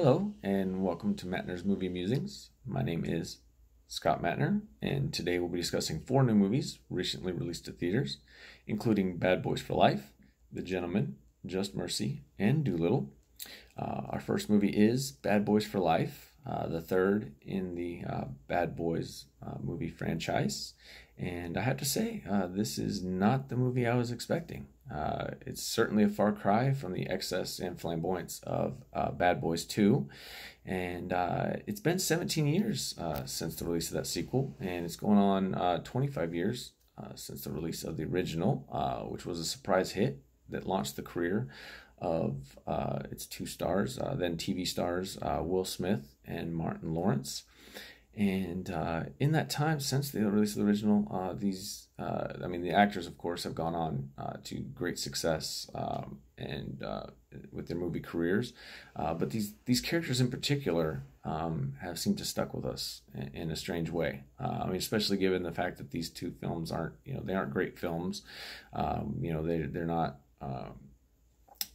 Hello, and welcome to Mattner's Movie Musings. My name is Scott Matner, and today we'll be discussing four new movies recently released to theaters, including Bad Boys for Life, The Gentlemen, Just Mercy, and Dolittle. Uh, our first movie is Bad Boys for Life, uh, the third in the uh, Bad Boys uh, movie franchise. And I have to say, uh, this is not the movie I was expecting. Uh, it's certainly a far cry from the excess and flamboyance of uh, Bad Boys 2. And uh, it's been 17 years uh, since the release of that sequel, and it's going on uh, 25 years uh, since the release of the original, which was a surprise hit that launched the career of its two stars, then TV stars Will Smith and Martin Lawrence. And uh, in that time, since the release of the original, uh, these, uh, I mean, the actors, of course, have gone on uh, to great success um, and uh, with their movie careers. Uh, but these these characters in particular um, have seemed to stuck with us in, in a strange way. I mean, especially given the fact that these two films aren't, you know, they aren't great films. Um, you know, they they're not, um,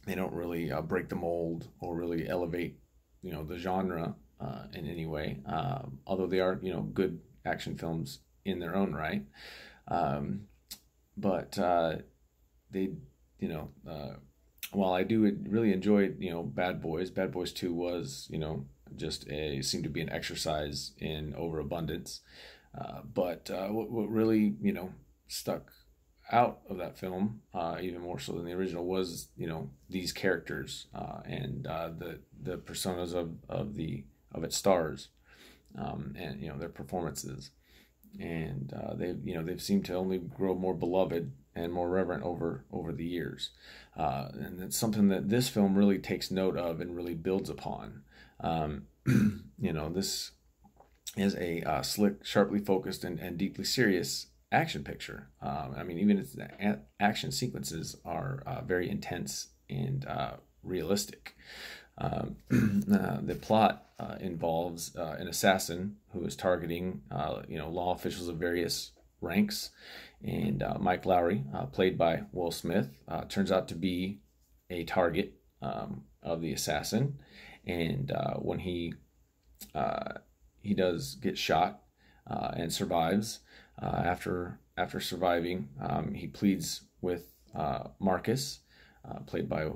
they don't really break the mold or really elevate, you know, the genre uh, in any way, um, although they are you know good action films in their own right. Um, but uh, they you know uh, while I do really enjoy you know Bad Boys, Bad Boys Two was you know just a seemed to be an exercise in overabundance. Uh, but uh, what, what really you know stuck out of that film, uh, even more so than the original, was you know these characters uh, and uh, the the personas of, of the of its stars, um, and you know their performances, and uh, they've you know they've seemed to only grow more beloved and more reverent over over the years, uh, and it's something that this film really takes note of and really builds upon. Um, you know this is a uh, slick, sharply focused, and, and deeply serious action picture. Um, I mean, even its action sequences are uh, very intense and uh, realistic. Um, uh, the plot uh, involves uh, an assassin who is targeting, uh, you know, law officials of various ranks, and uh, Mike Lowry, uh, played by Will Smith, turns out to be a target um, of the assassin, and when he he does get shot and survives, after after surviving, um, he pleads with Marcus, played by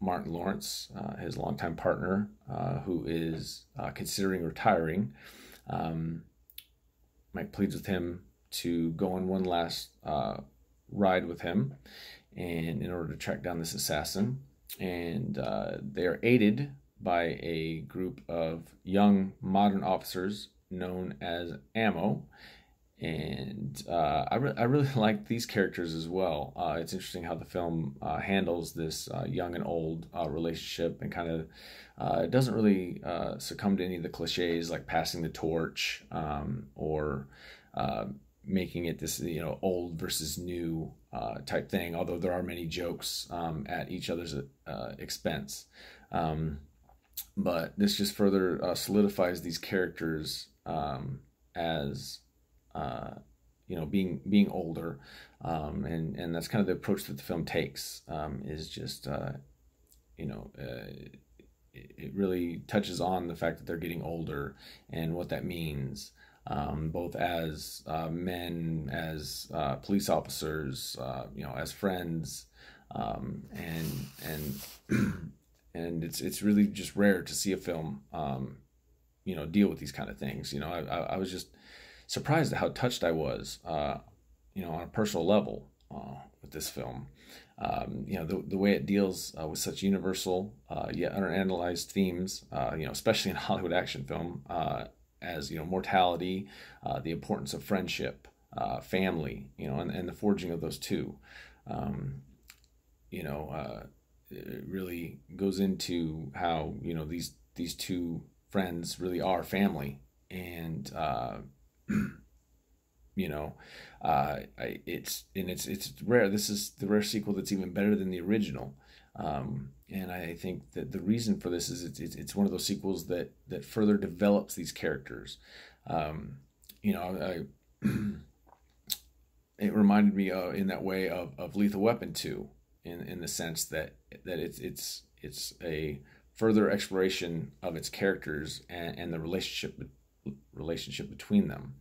Martin Lawrence, uh, his longtime partner, uh, who is uh, considering retiring. Um, Mike pleads with him to go on one last uh, ride with him, and in order to track down this assassin, and uh, they are aided by a group of young modern officers known as Ammo, and uh, I, re- I really like these characters as well. Uh, it's interesting how the film uh, handles this uh, young and old uh, relationship and kind of uh, it doesn't really succumb to any of the cliches like passing the torch um, or making it this you know old versus new type thing. Although there are many jokes um, at each other's expense. Um, but this just further solidifies these characters um, as you know, being being older, um, and and that's kind of the approach that the film takes. Um, is just uh, you know, uh, it, it, really touches on the fact that they're getting older and what that means. Um, both as uh, men, as uh, police officers, uh, you know, as friends, um, and and and it's it's really just rare to see a film, um, you know, deal with these kind of things. You know, I, I, I was just surprised at how touched I was, uh, you know, on a personal level uh, with this film. Um, you know, the, the way it deals uh, with such universal uh, yet underanalyzed themes, uh, you know, especially in Hollywood action film, uh, as, you know, mortality, the importance of friendship, family, you know, and, and the forging of those two. Um, you know, it really goes into how, you know, these, these two friends really are family and you know, uh, I, it's and it's it's rare. This is the rare sequel that's even better than the original. Um, and I think that the reason for this is it's, it's, one of those sequels that that further develops these characters. Um, you know, I, it reminded me uh, in that way of, of Lethal Weapon two, in in the sense that that it's it's it's a further exploration of its characters and, and the relationship relationship between them.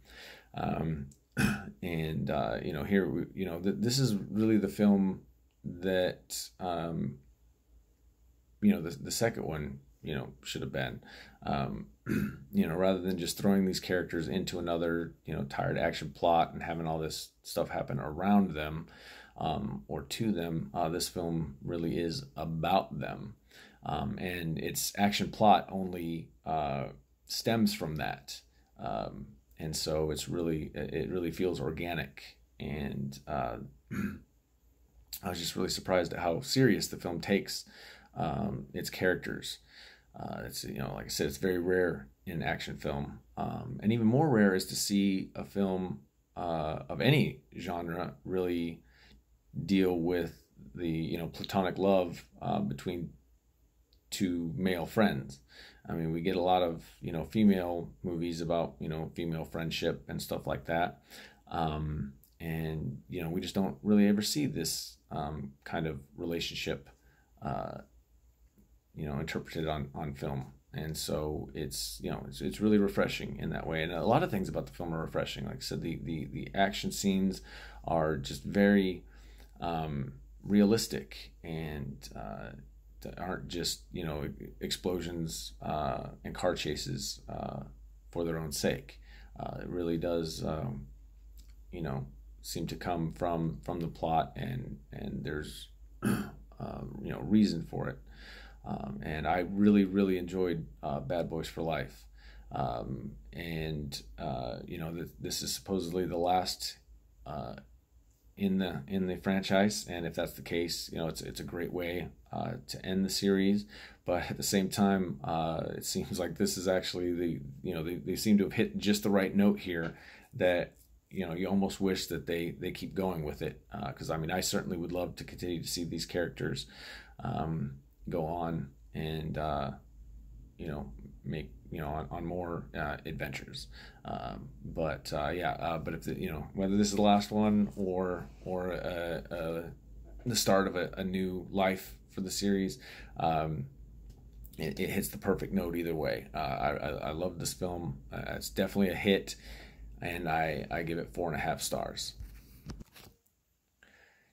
Um, and uh, you know, here we, you know, th- this is really the film that um, you know the the second one you know should have been. Um, you know, rather than just throwing these characters into another you know tired action plot and having all this stuff happen around them um, or to them, uh, this film really is about them. Um, and its action plot only uh, stems from that. Um, and so it's really it really feels organic and uh, I was just really surprised at how serious the film takes um, its characters. Uh, it's you know like I said, it's very rare in action film, um, and even more rare is to see a film uh, of any genre really deal with the you know platonic love uh, between two male friends. I mean, we get a lot of you know female movies about you know female friendship and stuff like that, um, and you know we just don't really ever see this um, kind of relationship, uh, you know, interpreted on on film. And so it's you know it's, it's really refreshing in that way, and a lot of things about the film are refreshing. Like I said, the the the action scenes are just very um, realistic and uh, that aren't just you know explosions uh, and car chases uh, for their own sake. Uh, it really does, um, you know, seem to come from from the plot, and and there's uh, you know reason for it. Um, and I really really enjoyed uh, Bad Boys for Life, um, and uh, you know th- this is supposedly the last in the in the franchise, and if that's the case, you know it's it's a great way uh, to end the series. But at the same time, uh, it seems like this is actually the you know they, they seem to have hit just the right note here that you know you almost wish that they they keep going with it because uh, I mean I certainly would love to continue to see these characters um, go on and uh, you know make you know on, on more uh, adventures. Um, but uh, yeah uh, but if the, you know whether this is the last one or or uh, uh, the start of a, a, new life for the series um, it, it, hits the perfect note either way. Uh, I, I, I, love this film. It's definitely a hit and I, I give it four and a half stars.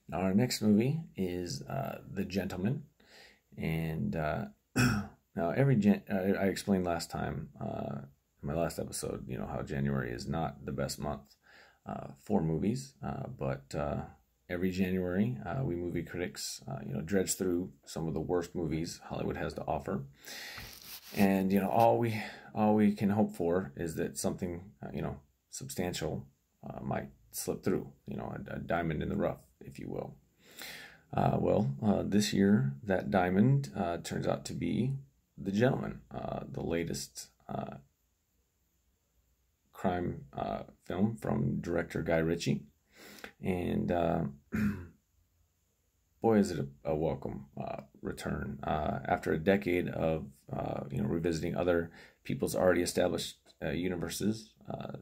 Now our next movie is The Gentlemen and Now, every Jan- I explained last time, uh, my last episode, you know how January is not the best month uh, for movies, uh, but uh, every January uh, we movie critics, uh, you know, dredge through some of the worst movies Hollywood has to offer, and you know all we all we can hope for is that something you know substantial might slip through, you know, a, a, diamond in the rough, if you will. well, this year that diamond turns out to be the Gentlemen, uh, the latest uh, crime uh, film from director Guy Ritchie. And uh, boy, is it a, a welcome uh, return. Uh, after a decade of you know revisiting other people's already established universes,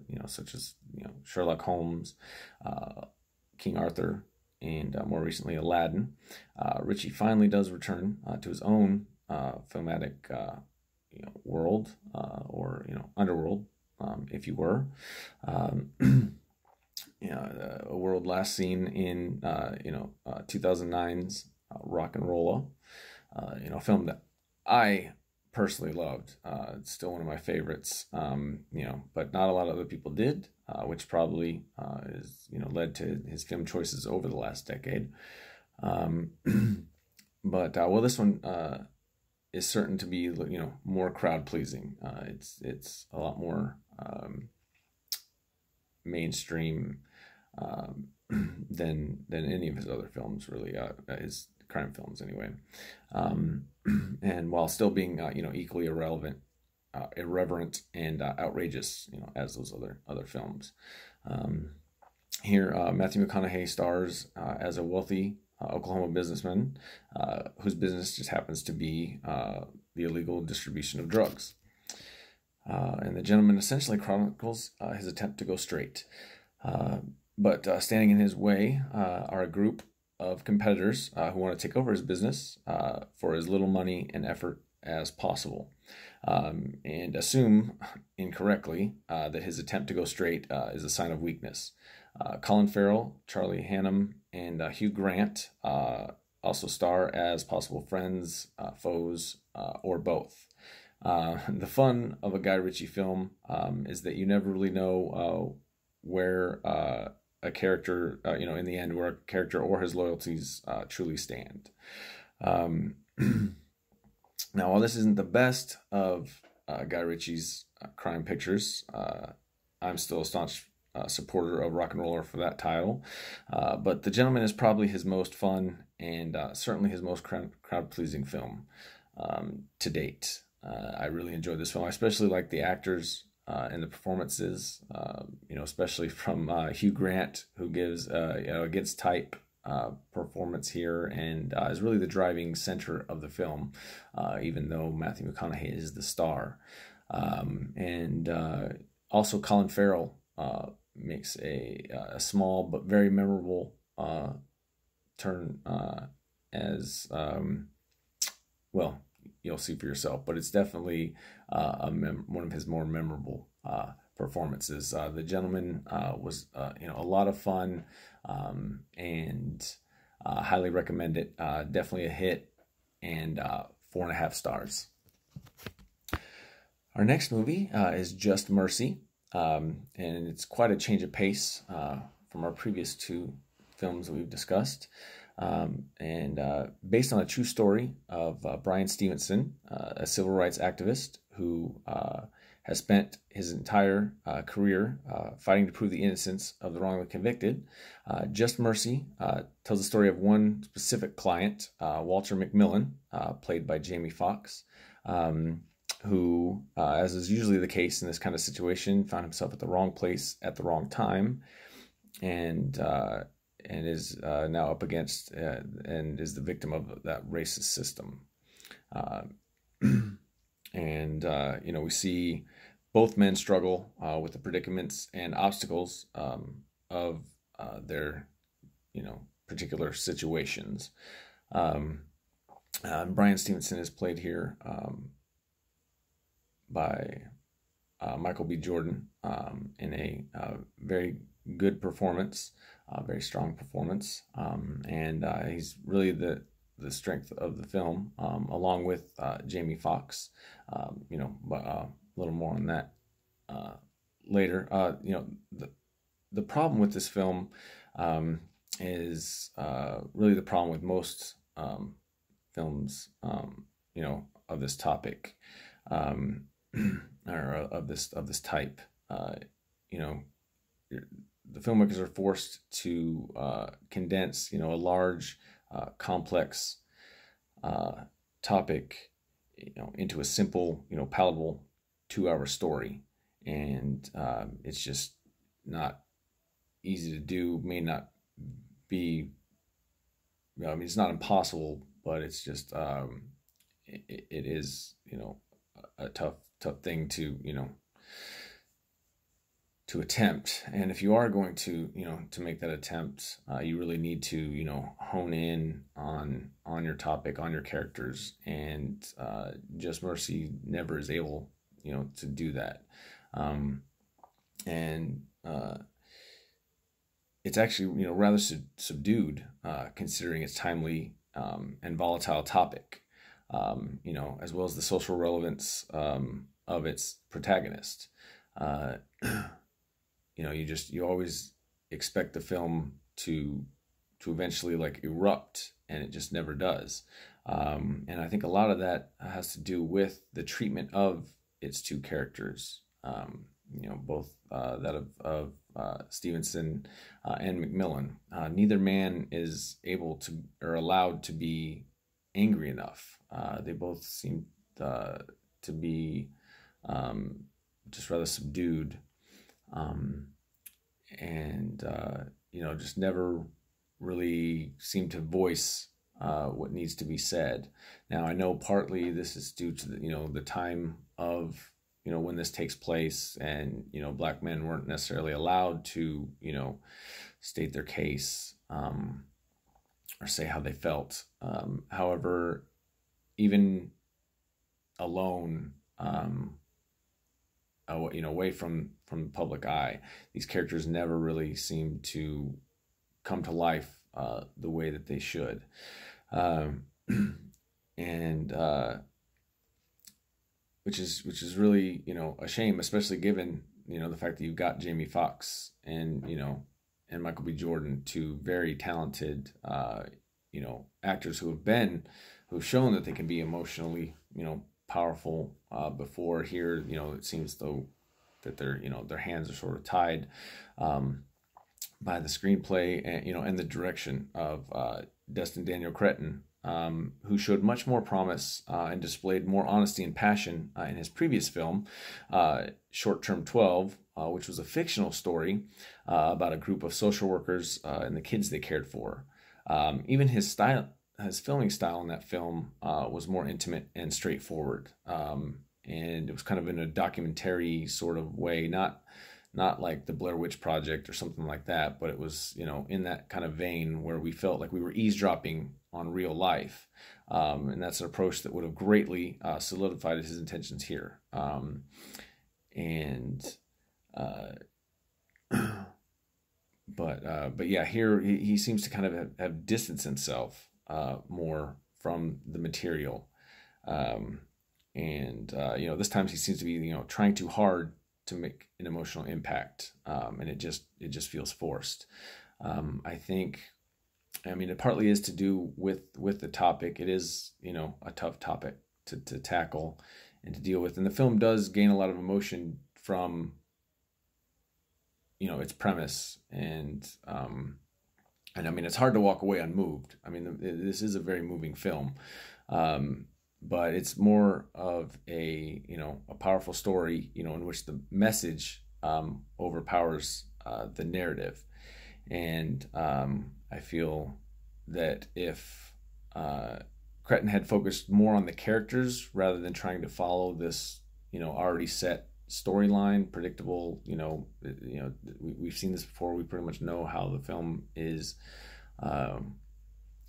you know, such as you know Sherlock Holmes, King Arthur, and more recently Aladdin, Ritchie finally does return to his own filmatic uh, you know, world uh, or you know underworld, um, if you were. Um, you know, uh, a world last seen in uh, you know uh, 2009's uh, RocknRolla, you know, a film that I personally loved. it's still one of my favorites. Um, you know, but not a lot of other people did, which probably is you know led to his film choices over the last decade. Um, but well, this one is certain to be you know more crowd pleasing. Uh, it's it's a lot more um, mainstream um, than than any of his other films. Really, uh, his crime films anyway. Um, and while still being uh, you know equally irrelevant, uh, irreverent, and uh, outrageous, you know, as those other other films. Um, here, uh, Matthew McConaughey stars as a wealthy uh, Oklahoma businessman uh, whose business just happens to be uh, the illegal distribution of drugs. Uh, and the gentleman essentially chronicles uh, his attempt to go straight. But standing in his way are a group of competitors who want to take over his business for as little money and effort as possible um, and assume incorrectly uh, that his attempt to go straight uh, is a sign of weakness. Uh, Colin Farrell, Charlie Hunnam, and uh, Hugh Grant uh, also star as possible friends, uh, foes, or both. the fun of a Guy Ritchie film um, is that you never really know where a character, you know, in the end, where a character or his loyalties truly stand. Um, Now, while this isn't the best of uh, Guy Ritchie's uh, crime pictures, uh, I'm still a staunch uh, supporter of RocknRolla for that title. Uh, but The Gentlemen is probably his most fun and uh, certainly his most crowd pleasing film um, to date. I really enjoyed this film. I especially like the actors and the performances, um, you know, especially from Hugh Grant, who gives, you know, against type uh, performance here and uh, is really the driving center of the film, uh, even though Matthew McConaughey is the star. Um, and uh, also, Colin Farrell uh, makes a, a small but very memorable uh, turn uh, as um, well. You'll see for yourself, but it's definitely mem- one of his more memorable performances. the gentleman was, you know, a lot of fun um, and uh, highly recommend it. Uh, definitely a hit, and uh, four and a half stars. Our next movie uh, is Just Mercy, um, and it's quite a change of pace uh, from our previous two films that we've discussed. Um, and uh, based on a true story of Bryan Stevenson, a civil rights activist who has spent his entire uh, career uh, fighting to prove the innocence of the wrongly convicted. Uh, Just Mercy uh, tells the story of one specific client, uh, Walter McMillian, uh, played by Jamie Foxx, um, who, as is usually the case in this kind of situation, found himself at the wrong place at the wrong time, and and is now up against and is the victim of that racist system. and you know we see both men struggle uh, with the predicaments and obstacles um, of uh, their, you know, particular situations. Um, uh, Bryan Stevenson is played here um, by uh, Michael B. Jordan um, in a uh, very good performance, very strong performance, um, and uh, he's really the the strength of the film, um, along with Jamie Foxx. you know, but a little more on that uh, later. Uh, you know, the, the problem with this film um, is uh, really the problem with most um, films, um, you know, of this topic um, or uh, of this of this type. Uh, you know, the filmmakers are forced to uh, condense, you know, a large, complex topic, you know, into a simple, you know, palatable two-hour story and um, it's just not easy to do. May not be. I mean, it's not impossible, but it's just um, it, it is you know a tough tough thing to you know to attempt. And if you are going to you know to make that attempt uh, you really need to you know hone in on on your topic on your characters. And uh, just mercy never is able you know to do that. Um, and uh, it's actually you know rather sub- subdued uh, considering its timely um, and volatile topic, um, you know, as well as the social relevance um, of its protagonist. Uh, you know, you just you always expect the film to to eventually like erupt, and it just never does. Um, and I think a lot of that has to do with the treatment of its two characters um, you know, both uh, that of, of uh, Stevenson uh, and McMillian. Uh, neither man is able to or allowed to be angry enough. Uh, they both seem uh, to be um, just rather subdued, um, and you know, just never really seem to voice uh, what needs to be said. Now I know partly this is due to the you know the time of you know when this takes place and you know black men weren't necessarily allowed to you know state their case um, or say how they felt um, however even alone, um, you know, away from from the public eye. These characters never really seem to come to life uh, the way that they should, um, and uh, which is which is really you know a shame, especially given you know the fact that you've got Jamie Foxx and you know and Michael B. Jordan, two very talented uh, you know actors who have been who've shown that they can be emotionally you know powerful uh, before here you know it seems though that their you know their hands are sort of tied um, by the screenplay and you know and the direction of uh, Destin Daniel Cretton um, who showed much more promise uh, and displayed more honesty and passion uh, in his previous film, uh, Short Term 12, uh, which was a fictional story uh, about a group of social workers uh, and the kids they cared for. Um, even his style, his filming style in that film was more intimate and straightforward. Um, and it was kind of in a documentary sort of way, not not like the Blair Witch Project or something like that, but it was, you know, in that kind of vein where we felt like we were eavesdropping on real life. Um, and that's an approach that would have greatly uh, solidified his intentions here. Um, and, uh, but, uh, but yeah, here he, he seems to kind of have, have distanced himself uh, more from the material. Um, and, uh, you know, this time he seems to be, you know, trying too hard to make an emotional impact. Um, and it just, it just feels forced. Um, I think I mean, it partly is to do with with the topic. It is, you know, a tough topic to to tackle and to deal with. And the film does gain a lot of emotion from, you know, its premise and um, and I mean, it's hard to walk away unmoved. I mean, this is a very moving film, um, but it's more of a you know a powerful story, you know, in which the message um, overpowers uh, the narrative, and um, I feel that if uh, Cretton had focused more on the characters rather than trying to follow this, you know, already set storyline, predictable, you know, you know, we, have seen this before. We pretty much know how the film is, um,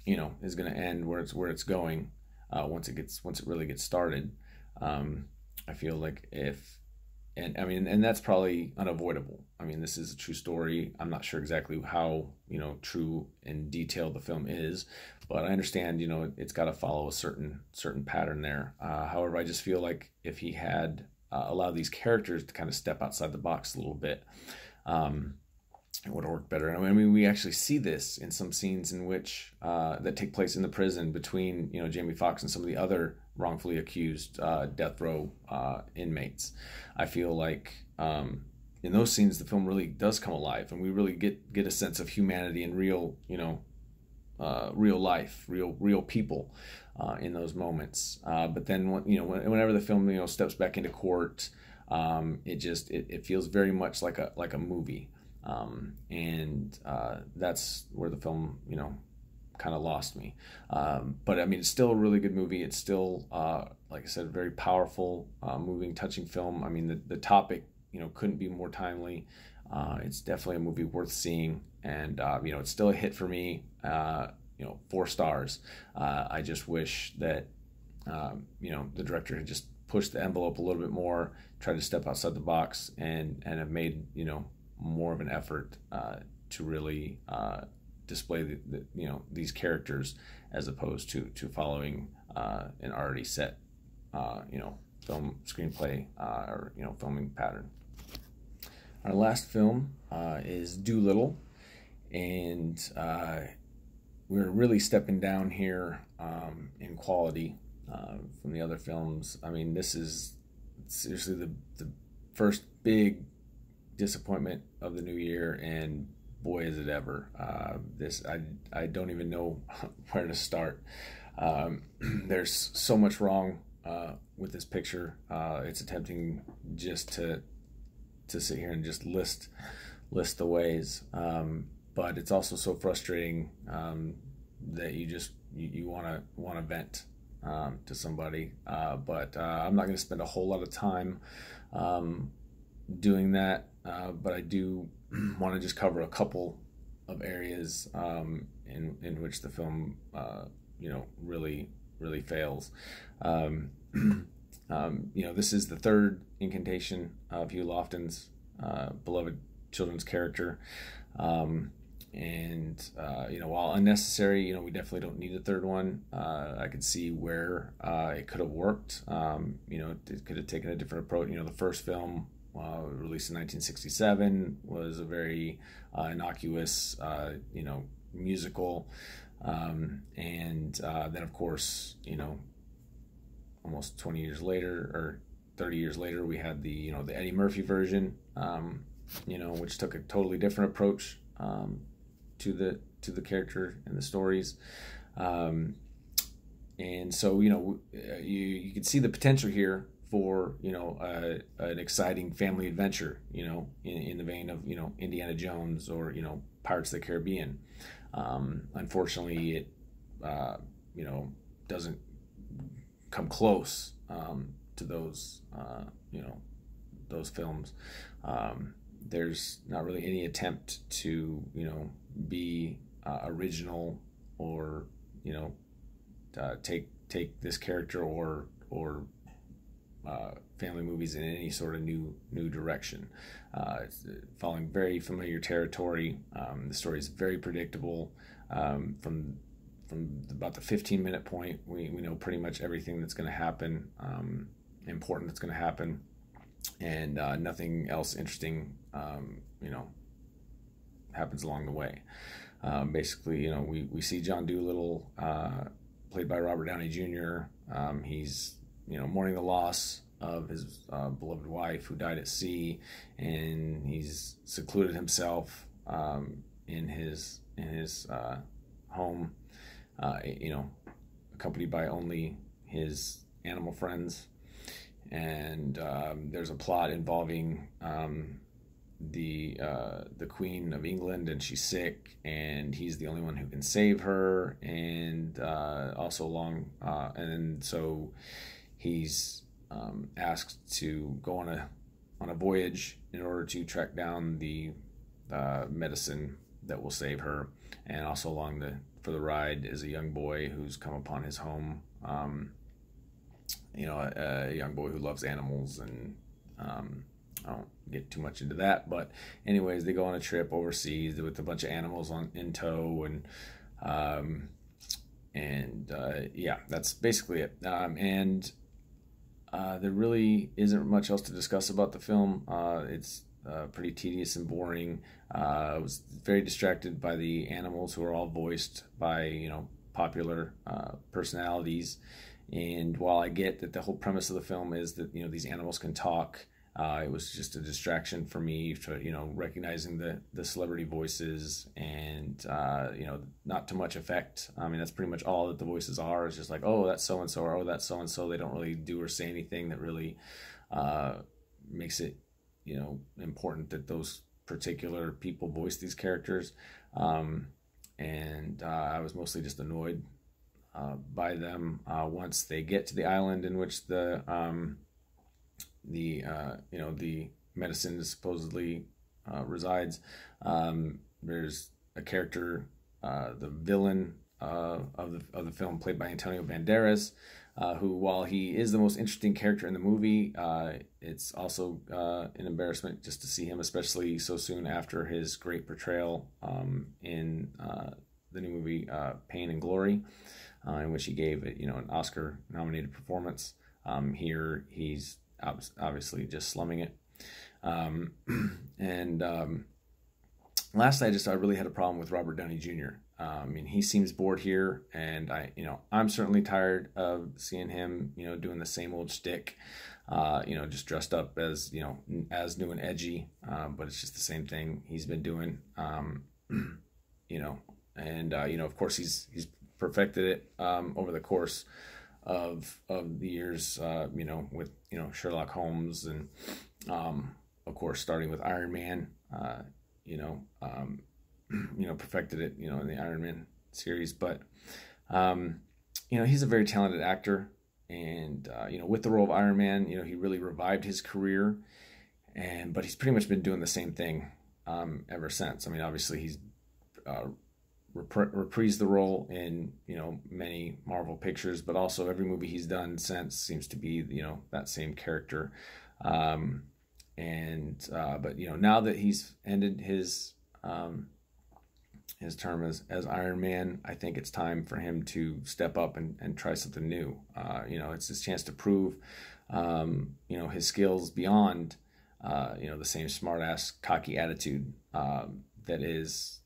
you know, is going to end where it's where it's going uh, once it gets once it really gets started. Um, I feel like if and I mean, and that's probably unavoidable. I mean, this is a true story. I'm not sure exactly how you know true and detailed the film is, but I understand you know it's got to follow a certain certain pattern there. Uh, however, I just feel like if he had uh, allowed these characters to kind of step outside the box a little bit, um, it would have worked better. I mean, we actually see this in some scenes in which uh, that take place in the prison between you know Jamie Foxx and some of the other wrongfully accused uh, death row uh, inmates. I feel like um, in those scenes the film really does come alive, and we really get get a sense of humanity and real you know uh, real life, real real people uh, in those moments. Uh, but then you know whenever the film you know steps back into court. Um, it just it, it feels very much like a like a movie um, and uh, that's where the film, you know, kind of lost me. Um, but I mean, it's still a really good movie. It's still, uh, like I said, very powerful, uh, moving, touching film. I mean, the, the topic, you know, couldn't be more timely. Uh, it's definitely a movie worth seeing, and uh, you know, it's still a hit for me. Uh, you know, four stars. I just wish that um, you know the director had just pushed the envelope a little bit more, tried to step outside the box, and and have made you know more of an effort uh, to really uh, display the, the, you know these characters as opposed to to following uh, an already set uh, you know film screenplay uh, or you know filming pattern. Our last film uh, is Dolittle, and we're really stepping down here um, in quality from the other films. I mean, this is seriously the the first big disappointment of the new year, and boy, is it ever. Uh, this I I don't even know where to start. Um, there's so much wrong uh, with this picture. Uh, it's attempting just to to sit here and just list list the ways, um, but it's also so frustrating um, that you just you want to want to vent um, to somebody. Uh, but uh, I'm not going to spend a whole lot of time um, doing that. Uh, but I do want to just cover a couple of areas um, in in which the film, uh, you know, really really fails. Um, you know, this is the third incantation of Hugh Lofting's uh, beloved children's character. Um, and uh, you know, while unnecessary, you know, we definitely don't need a third one. Uh, I could see where uh, it could have worked. Um, you know, it could have taken a different approach. You know, the first film uh, released in 1967 was a very uh, innocuous, you know, musical, um, and then of course, you know, almost 20 years later or 30 years later, we had the you know the Eddie Murphy version, um, you know, which took a totally different approach um, to the to the character and the stories. Um, and so you know you you can see the potential here for you know uh, an exciting family adventure you know in, in the vein of you know Indiana Jones or you know Pirates of the Caribbean. Um, unfortunately, it uh, you know doesn't come close um, to those uh, you know those films. Um, there's not really any attempt to you know be uh, original or you know uh, take take this character or or uh, family movies in any sort of new new direction. Uh, following very familiar territory. Um, the story is very predictable. Um, from from about the 15 minute point, we, we know pretty much everything that's going to happen, um, important that's going to happen, and uh, nothing else interesting, um, you know, happens along the way. Um, basically, you know, we, we see John Dolittle, uh, played by Robert Downey Jr. Um, he's, you know, mourning the loss of his uh, beloved wife who died at sea, and he's secluded himself um, in his in his uh, home, uh, you know, accompanied by only his animal friends. And um, there's a plot involving um, the uh, the Queen of England, and she's sick, and he's the only one who can save her, and uh, also along, uh, and so he's um, asked to go on a on a voyage in order to track down the uh, medicine that will save her, and also along the for the ride is a young boy who's come upon his home. Um, you know, a, a, young boy who loves animals and um, I don't get too much into that, but anyways, they go on a trip overseas with a bunch of animals on in tow, and um, and uh, yeah, that's basically it. Um, and uh, there really isn't much else to discuss about the film. Uh, it's uh, pretty tedious and boring. Uh, I was very distracted by the animals who are all voiced by you know popular uh, personalities. And while I get that the whole premise of the film is that you know these animals can talk, uh, it was just a distraction for me to you know recognizing the the celebrity voices and uh, you know not too much effect. I mean that's pretty much all that the voices are. It's just like oh that's so and so or oh that's so and so. They don't really do or say anything that really uh, makes it you know important that those particular people voice these characters. Um, and uh, I was mostly just annoyed uh, by them uh, once they get to the island in which the um, the uh, you know the medicine supposedly uh, resides. Um, there's a character, uh, the villain uh, of the of the film, played by Antonio Banderas, uh, who, while he is the most interesting character in the movie, uh, it's also an embarrassment just to see him, especially so soon after his great portrayal um, in the new movie Pain and Glory, in which he gave you know, an Oscar nominated performance. Um, here, he's obviously just slumming it. Um, and um, last I just I really had a problem with Robert Downey Jr. Uh, I mean, he seems bored here, and I, you know, I'm certainly tired of seeing him, you know, doing the same old shtick. Uh, you know, just dressed up as you know as new and edgy, uh, but it's just the same thing he's been doing. Um, you know, and uh, you know, of course, he's he's perfected it um, over the course of of the years, uh, you know, with you know Sherlock Holmes and um, of course starting with Iron Man, uh, you know, um, you know, perfected it, you know, in the Iron Man series. But um, you know, he's a very talented actor, and uh, you know, with the role of Iron Man, you know, he really revived his career, and but he's pretty much been doing the same thing um, ever since. I mean, obviously he's uh, rep- reprised the role in you know many Marvel pictures, but also every movie he's done since seems to be you know that same character. Um, and uh, but you know now that he's ended his um, his term as, as Iron Man, I think it's time for him to step up and, and try something new. Uh, you know, it's his chance to prove, um, you know, his skills beyond, uh, you know, the same smartass, cocky attitude um, that is.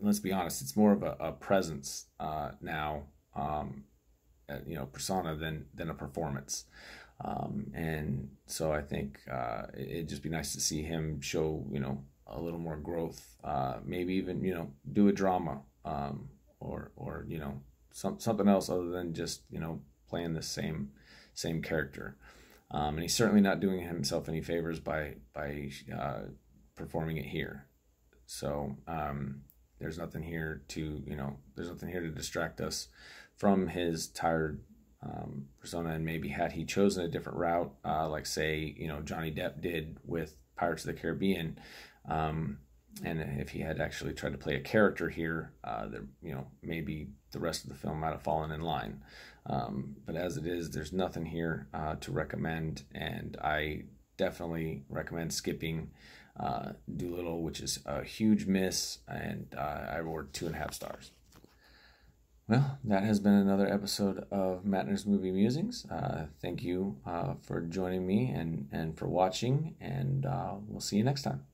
Let's be honest; it's more of a, a presence uh, now, um, you know, persona than than a performance. Um, and so I think uh, it'd just be nice to see him show, you know, a little more growth. Uh, maybe even you know do a drama um, or or you know some something else other than just you know playing the same same character. Um, and he's certainly not doing himself any favors by by uh, performing it here. So um, there's nothing here to you know there's nothing here to distract us from his tired um, persona. And maybe had he chosen a different route, uh, like say you know Johnny Depp did with Pirates of the Caribbean, um, and if he had actually tried to play a character here, uh, there, you know, maybe the rest of the film might have fallen in line. Um, but as it is, there's nothing here uh, to recommend, and I definitely recommend skipping uh, Dolittle, which is a huge miss, and uh, I award two and a half stars. Well, that has been another episode of Mattner's Movie Musings. Uh, thank you uh, for joining me and, and for watching, and uh, we'll see you next time.